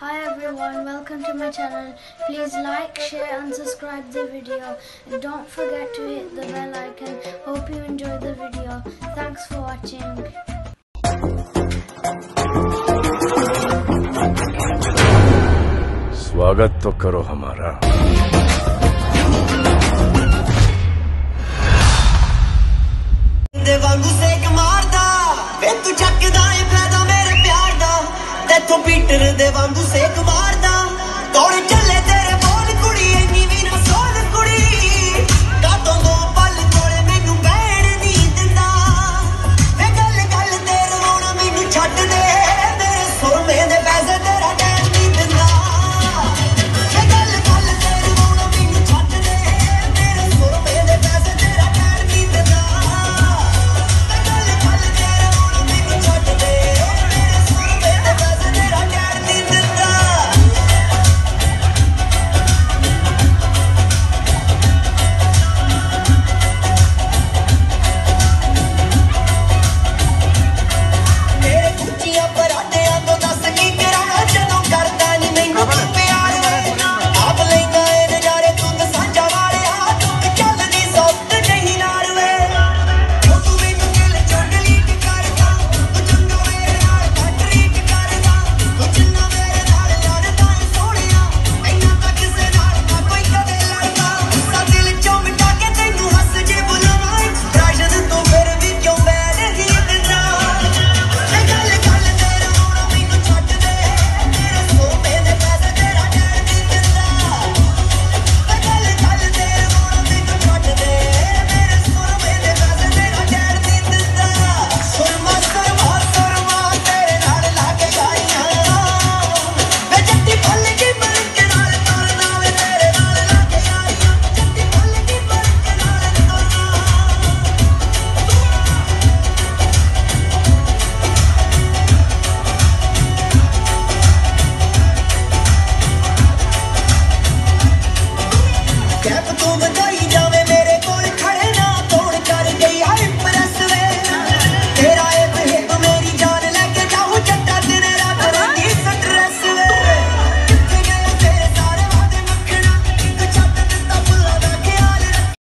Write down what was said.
Hi everyone, welcome to my channel. Please like, share and subscribe the video. And don't forget to hit the bell icon. Hope you enjoy the video. Thanks for watching. स्वागत तो करो हमारा ਦੇ ਵਾਂਗੂ ਸੇਕ ਮਾਰਦਾ ਵੇ ਤੂੰ ਚੱਕਦਾ ਏ ਮੈਥੋਂ ਪੀਟਰ ਦੇ ਵਾਂਗੂ ਸੇਕ ਮਾਰਦਾ। ਕੌਣ ਚੱਲ